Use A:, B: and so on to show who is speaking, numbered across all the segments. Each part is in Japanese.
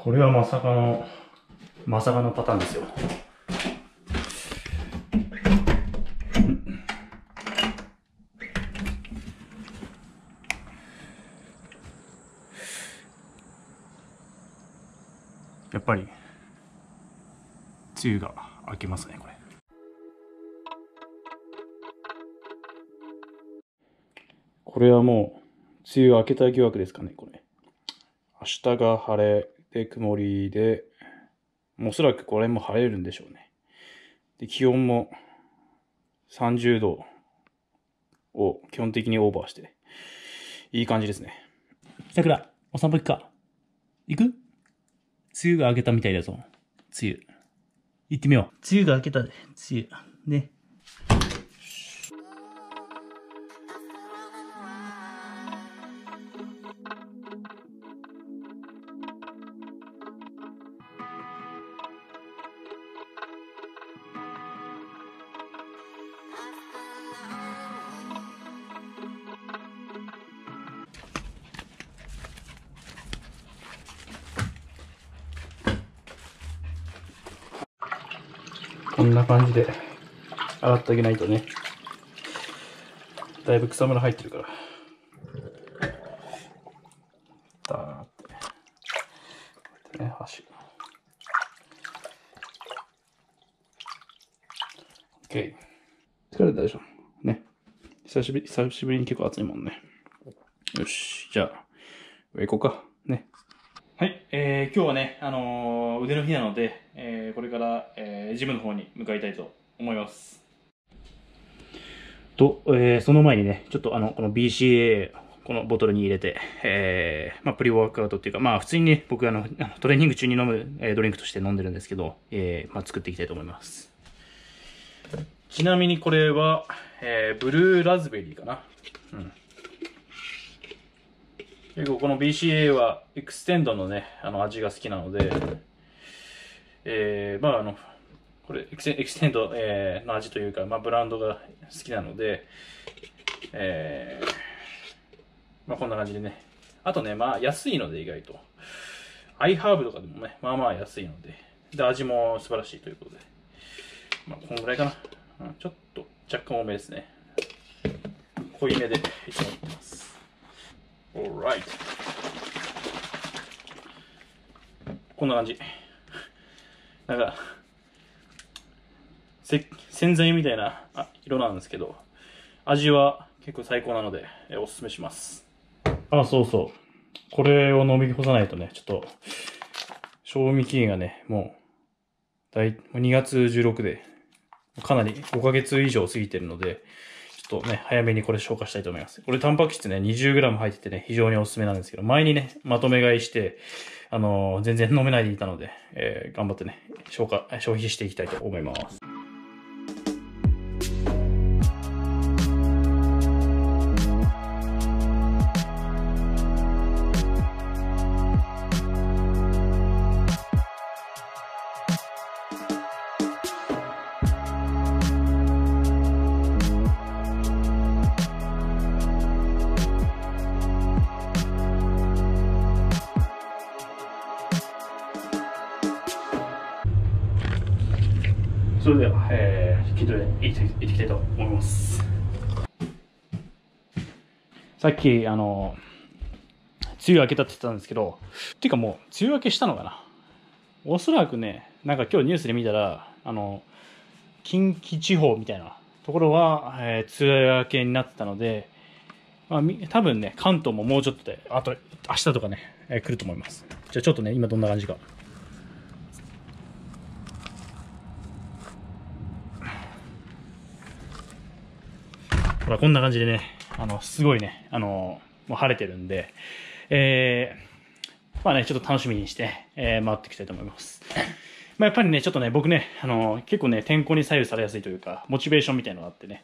A: これはまさかの、まさかのパターンですよ。やっぱり、梅雨が明けますね、これ。これはもう、梅雨明けた疑惑ですかね、これ。明日が晴れで曇りで、おそらくこれも晴れるんでしょうね。で、気温も30度を基本的にオーバーして、いい感じですね。さくら、お散歩行くか？行く？梅雨が明けたみたいだぞ。梅雨。行ってみよう。梅雨が明けたで、梅雨。ね。こんな感じで洗ってあげないとね。だいぶ草むら入ってるから。だーって。こうやってね、箸。OK。疲れたでしょ？ね。久しぶり、久しぶりに結構暑いもんね。よし。じゃあ、上行こうか。ね。はい、えー、今日はね、あのー腕の日なので、えーこれから、えージムの方に向かいたいと思います。と、えーその前にね、ちょっとあの、この BCA、このボトルに入れて、えーまあ、プリワークアウトっていうか、まあ、普通にね、僕あの、トレーニング中に飲む、えードリンクとして飲んでるんですけど、えーまあ、作っていきたいと思います。ちなみにこれは、えーブルーラズベリーかな。うん。結構この BCA は XTEND のね、あの味が好きなので、えー、まああの、これ XTEND、えの味というか、まあブランドが好きなので、えー、まあこんな感じでね。あとね、まあ安いので意外と。 iHerb とかでもね、まあまあ安いので。で、味も素晴らしいということで。まあこんぐらいかな。うん、ちょっと若干多めですね。濃いめでいつも。Alright. こんな感じ。なんか、洗剤みたいな色なんですけど、味は結構最高なので、えおすすめします。あ、そうそう。これを飲み干さないとね、ちょっと、賞味期限がね、もう、だいもう2月16で、かなり5ヶ月以上過ぎてるので、ちょっとね、早めにこれ消化したいと思います。これタンパク質ね、20g 入っててね、非常におすすめなんですけど、前にね、まとめ買いして、あのー全然飲めないでいたので、えー頑張ってね、消化、消費していきたいと思います。それでは、えー、筋トレ行って行っていきたいと思います。さっき、あの、梅雨明けたって言ってたんですけど、っていうかもう、梅雨明けしたのかな？おそらくね、なんか今日ニュースで見たら、あの、近畿地方みたいなところは、えー梅雨明けになってたので、まあ、み多分ね、関東ももうちょっとで、あと明日とかね、えー来ると思います。じゃあちょっとね、今どんな感じか。ほら、こんな感じでね、あの、すごいね、あの、もう晴れてるんで、えー、まあね、ちょっと楽しみにして、えー回っていきたいと思います。まあやっぱりね、ちょっとね、僕ね、あの、結構ね、天候に左右されやすいというか、モチベーションみたいなのがあってね、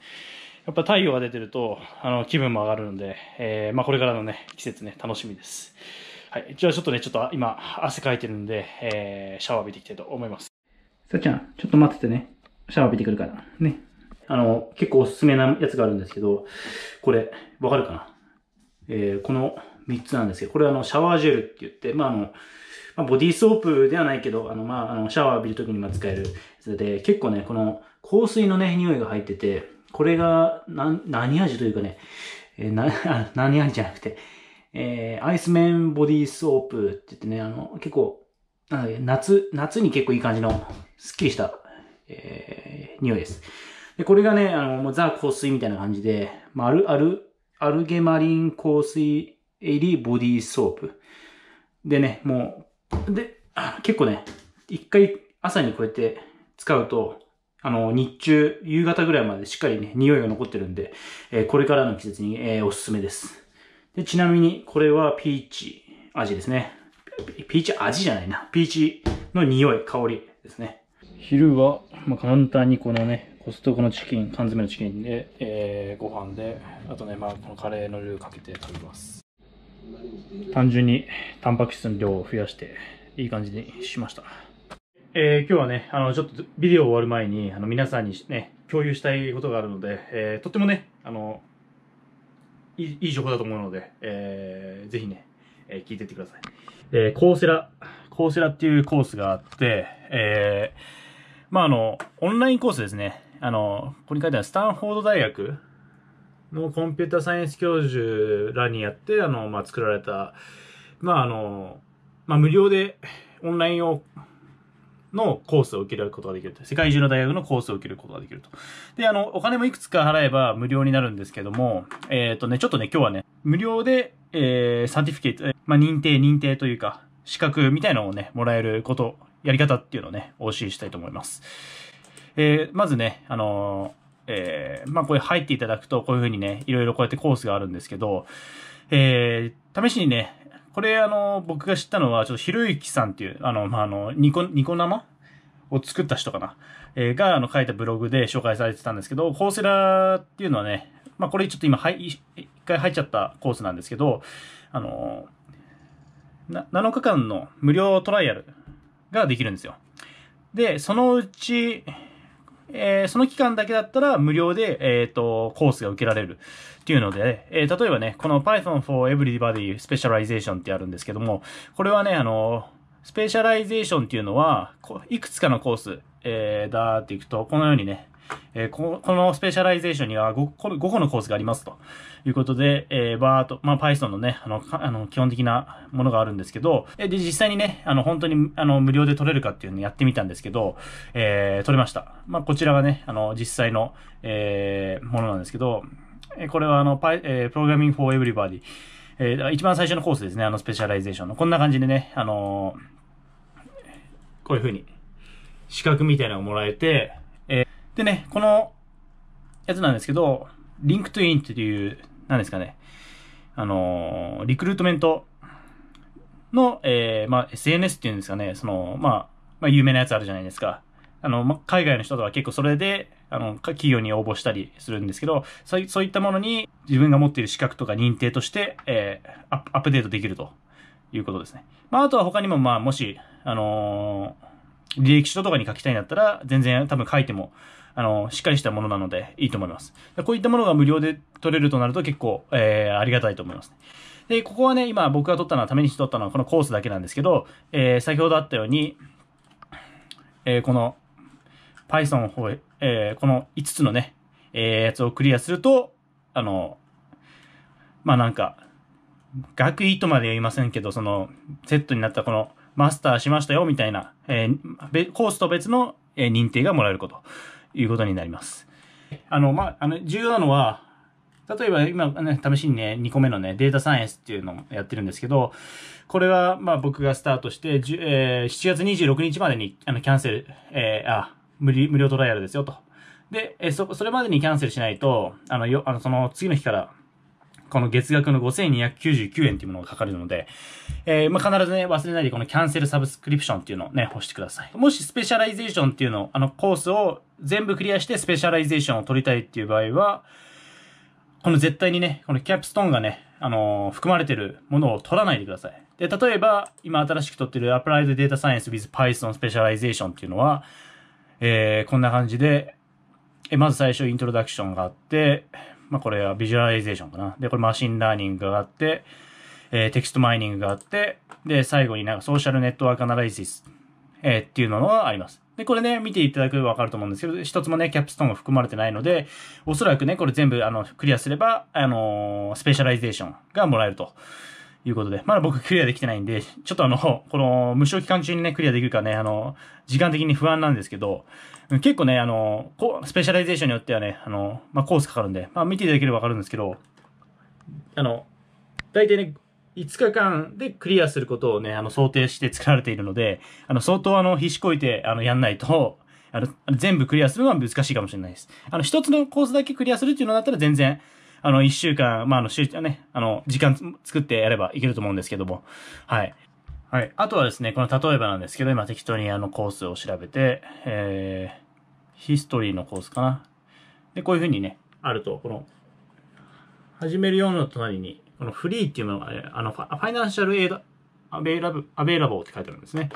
A: やっぱ太陽が出てると、あの、気分も上がるので、えーまあこれからのね、季節ね、楽しみです。はい。じゃあちょっとね、ちょっと今、汗かいてるんで、えーシャワー浴びていきたいと思います。さっちゃん、ちょっと待っててね。シャワー浴びてくるから。ね。あの、結構おすすめなやつがあるんですけど、これ、わかるかな？えーこの3つなんですけど、これあの、シャワージェルって言って、まああの、まあ、ボディーソープではないけど、あの、まあ、あの、シャワー浴びるときにま使えるやつで、結構ね、この香水のね、匂いが入ってて、これが、な、何味というかね、えー、な、何味じゃなくて、えー、アイスメンボディーソープって言ってね、あの、結構、なんだ夏、夏に結構いい感じの、すっきりした、えー、匂いです。で、これがね、あの、もうザ香水みたいな感じで、まあ、アル、アル、アルゲマリン香水入りボディーソープ。でね、もう、で、結構ね、一回朝にこうやって使うと、あの、日中、夕方ぐらいまでしっかりね、匂いが残ってるんで、えー、これからの季節に、えー、おすすめです。で、ちなみに、これはピーチ味ですね。ピーチ味じゃないな。ピーチの匂い、香りですね。昼は、まあ、簡単にこのね、コストコのチキン、缶詰のチキンで、えー、ご飯で、あとね、まあ、このカレーのルーかけて食べます。単純にタンパク質の量を増やして、いい感じにしました。えー、今日はね、あの、ちょっとビデオ終わる前に、あの、皆さんにね、共有したいことがあるので、えー、とってもね、あの、いいいい情報だと思うので、えー、ぜひね、えー、聞いてってください。えー、コーセラ、コーセラっていうコースがあって、えー、まあ、あの、オンラインコースですね。あの、ここに書いてあるスタンフォード大学のコンピュータサイエンス教授らにやって、あの、まあ、作られた、まあ、あの、まあ、無料でオンラインをのコースを受けることができると。世界中の大学のコースを受けることができると。で、あの、お金もいくつか払えば無料になるんですけども、えっ、ー、とね、ちょっとね、今日はね、無料で、えー、サーティフィケート、まあ、認定、認定というか、資格みたいなのをね、もらえること、やり方っていうのをね、お教えしたいと思います。えー、まずね、あのえー、まあ、これ入っていただくと、こういうふうにね、いろいろこうやってコースがあるんですけど、えー、試しにね、これあの、僕が知ったのは、ちょっとひろゆきさんっていう、あの、まあ、あの、ニコ、ニコ生を作った人かな、えー、が、あの、書いたブログで紹介されてたんですけど、コーセラーっていうのはね、まあ、これちょっと今、はい、一回入っちゃったコースなんですけど、あの、な、7日間の無料トライアルができるんですよ。で、そのうち、えー、その期間だけだったら無料で、えっ、ー、と、コースが受けられる。っていうので、えー、例えばね、この Python for Everybody Specialization ってあるんですけども、これはね、あの、 specialization っていうのは、いくつかのコース、えー、だーっていくと、このようにね、えー、この specialization には 5, 5個のコースがありますということで、えー、バーと、まあ、Python のね、あの、あの基本的なものがあるんですけど、で、実際にね、あの、本当に、あの、無料で取れるかっていうのをやってみたんですけど、えー、取れました。まあ、こちらがね、あの、実際の、えー、ものなんですけど、えこれはあの、パイえー、Programming for Everybody。えー、一番最初のコースですね、あの、 specialization の。こんな感じでね、あのこういう風に、資格みたいなのをもらえてえ、でね、このやつなんですけど、 LinkedIn っていう、何ですかね、あの recruitment の、えー、まあ、SNS っていうんですかね、その、まあ、まあ、有名なやつあるじゃないですか。あの、ま、海外の人とは結構それで、あの、企業に応募したりするんですけど、そういそういったものに自分が持っている資格とか認定として、えー、アップデートできるということですね。まあ、あとは他にも、まあ、もし、あのー、履歴書とかに書きたいんだったら、全然多分書いても、あの、しっかりしたものなのでいいと思います。こういったものが無料で取れるとなると結構、えー、ありがたいと思います、で、ここはね、今僕が取ったのは、ために取ったのはこのコースだけなんですけど、えー、先ほどあったように、えー、この Python を、えー、この5つのね、えー、やつをクリアすると、あの、まあ、なんか、学位とまで言いませんけど、その、セットになったこの、マスターしましたよ、みたいな、えー、コースと別の、えー、認定がもらえるこということになります。あの、まあ、あの、重要なのは、例えば今ね、試しにね、2個目のね、データサイエンスっていうのをやってるんですけど、これは、まあ僕がスタートして、えー、7月26日までに、あの、キャンセル、えー、あ、無理、無料トライアルですよと。で、えー、そ、それまでにキャンセルしないと、あの、よ、あの、その次の日から、この月額の5299円っていうものがかかるので、えー、まあ、必ずね、忘れないでこの cancel subscription っていうのをね、押してください。もし specialization っていうのを、あの、コースを全部クリアして specialization を取りたいっていう場合は、この絶対にね、この capstone がね、あのー、含まれてるものを取らないでください。で、例えば、今新しく取ってる Applied Data Science with Python Specialization っていうのは、えー、こんな感じで、えまず最初イントロダクションがあって、まあ、これは visualization かな。で、これ machine learning があって、えー、 text mining があって、で、最後になんか social network analysis、えー、っていうのがあります。で、これね、見ていただくとわかると思うんですけど、一つもね、 capstone が含まれてないので、おそらくね、これ全部、あの、クリアすれば、あのー、 specialization がもらえると。いうことで、まだ僕クリアできてないんで、ちょっとあの、この無償期間中にね、クリアできるかね、あの、時間的に不安なんですけど、結構ね、あの、 specialization によってはね、あの、まあ、コースかかるんで、まあ、見ていただければわかるんですけど、あの、大体ね、5日間でクリアすることをね、あの、想定して作られているので、あの、相当あの、必死こいて、あの、やんないと、あの、全部クリアするのは難しいかもしれないです。あの、一つのコースだけクリアするっていうのだったら全然、あの、1週間、まあ、あの、週、ね、あの、時間作ってやればいけると思うんですけども、はい。はい。あとはですね、この例えばなんですけど、今適当にあの、コースを調べて、えー、ヒストリーのコースかな。で、こういう風にね、あると、この、始めるような隣に、このフリーっていうのが、ね、あの、ファイナンシャルエイド、アベイラブ、アベイラボーって書いてあるんですね。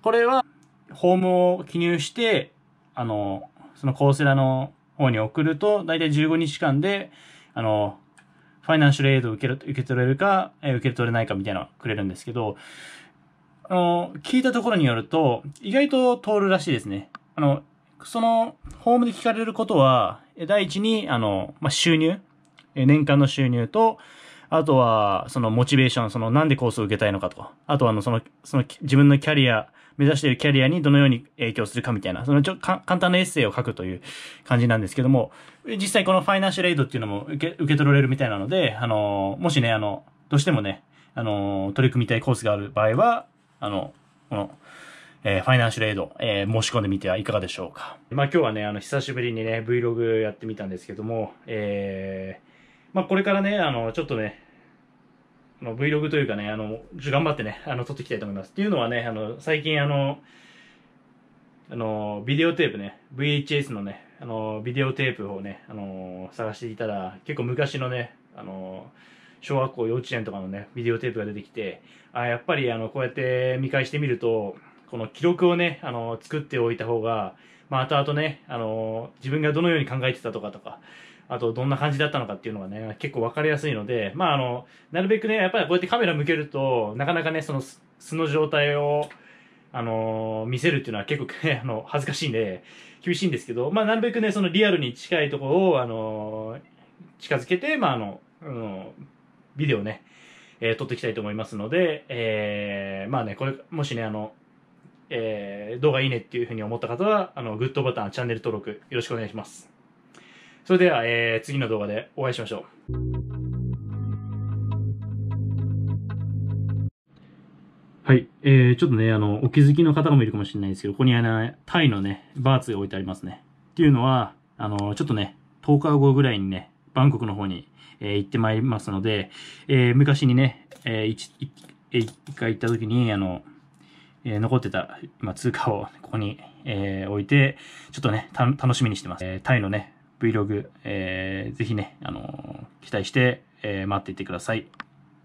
A: これは、ホームを記入して、あの、そのコースラの方に送ると、だいたい15日間で、あの、ファイナンシャルエイドを受け受け取れるか、え受け取れないかみたいなのくれるんですけど、あの、聞いたところによると、意外と通るらしいですね。あの、その、ホームで聞かれることは、第一に、あの、まあ、収入、年間の収入と、あとは、そのモチベーション、そのなんでコースを受けたいのかとか、あとはあの、その、その自分のキャリア、目指しているキャリアにどのように影響するかみたいな、そのちょ簡単なエッセイを書くという感じなんですけども、実際このファイナンシャルエイドっていうのも受け受け取られるみたいなので、あの、もしね、あの、どうしてもね、あの、取り組みたいコースがある場合は、あの、この、えー、ファイナンシャルエイド、えー、申し込んでみてはいかがでしょうか。まあ今日はね、あの、久しぶりにね、Vlog やってみたんですけども、えー、まあこれからね、あの、ちょっとね、の Vlog というかね、あの、頑張ってね、あの、撮っていきたいと思います。っていうのはね、あの、最近あの、あの、ビデオテープね、VHS のね、あの、ビデオテープをね、あの、探していたら、結構昔のね、あの、小学校幼稚園とかのね、ビデオテープが出てきて、あ、やっぱりあの、こうやって見返してみると、この記録をね、あの、作っておいた方が、まあ、後々ね、あの、自分がどのように考えてたとかとか、あとどんな感じだったのかっていうのがね、結構わかりやすいので、まあ、あの、なるべくね、やっぱりこうやってカメラ向けると、なかなかね、その素の状態を、あの、見せるっていうのは結構ね、あの、恥ずかしいんで、厳しいんですけど、まあ、なるべくね、そのリアルに近いところを、あの、近づけて、まあ、あの、あのビデオね、えー、撮っていきたいと思いますので、えー、まあね、これ、もしね、あの、えー、動画いいねっていうふうに思った方は、あの、グッドボタン、チャンネル登録よろしくお願いします。それでは、えー、次の動画でお会いしましょう。はい。えー、ちょっとね、あの、お気づきの方もいるかもしれないですけど、ここにあの、タイのね、バーツが置いてありますね。っていうのは、あの、ちょっとね、10日後ぐらいにね、バンコクの方に、えー、行ってまいりますので、えー、昔にね、えー、一一回行った時に、あの、えー、残ってた、今、通貨をここに、えー、置いて、ちょっとね、た楽しみにしてます。えー、タイのね、Vlog、えー、ぜひね、あのー、期待して、えー、待っていてください。